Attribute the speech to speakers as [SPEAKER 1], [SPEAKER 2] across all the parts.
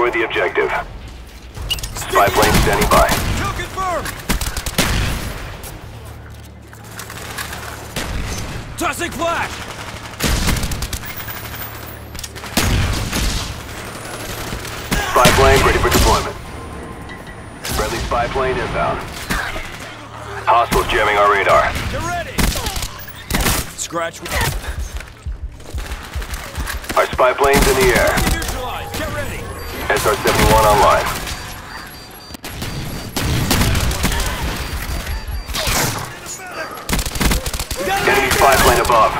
[SPEAKER 1] destroy the objective. Spy plane standing by.
[SPEAKER 2] Kill confirmed! Tossing flash!
[SPEAKER 1] Spy plane ready for deployment. Friendly spy plane inbound. Hostiles jamming our radar.
[SPEAKER 2] Get ready! Scratch.
[SPEAKER 1] Our spy plane's in the air.
[SPEAKER 2] Ready!
[SPEAKER 1] SR-71 online. Enemy spy plane above.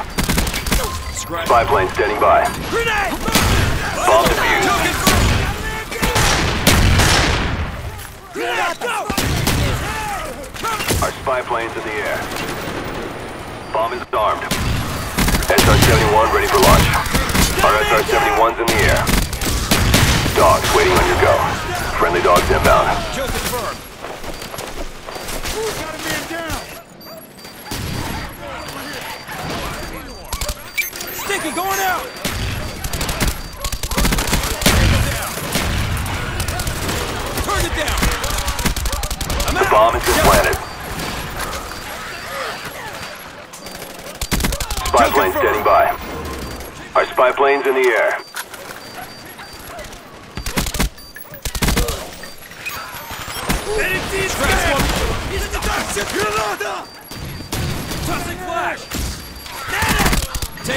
[SPEAKER 1] Spy plane standing by. Bomb defused. Our spy plane's in the air. Bomb is armed. SR-71 ready for launch. Our SR-71's in the air. Dogs waiting on your go. Friendly dogs inbound.
[SPEAKER 2] Kill confirmed.
[SPEAKER 3] Got a man down!
[SPEAKER 2] Sticky going out! Target down! I'm
[SPEAKER 1] The
[SPEAKER 2] out!
[SPEAKER 1] bomb has been planted. Spy plane standing by. Our spy plane's in the air.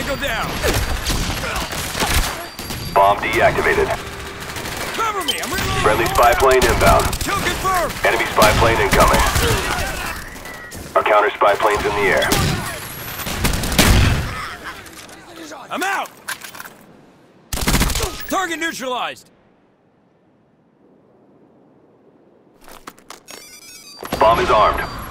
[SPEAKER 2] Tango down!
[SPEAKER 1] Bomb deactivated.
[SPEAKER 2] Cover me! I'm reloading!
[SPEAKER 1] Friendly spy plane inbound.
[SPEAKER 2] Kill confirmed!
[SPEAKER 1] Enemy spy plane incoming. Our counter spy plane's in the air.
[SPEAKER 2] I'm out! Target neutralized!
[SPEAKER 1] Bomb is armed.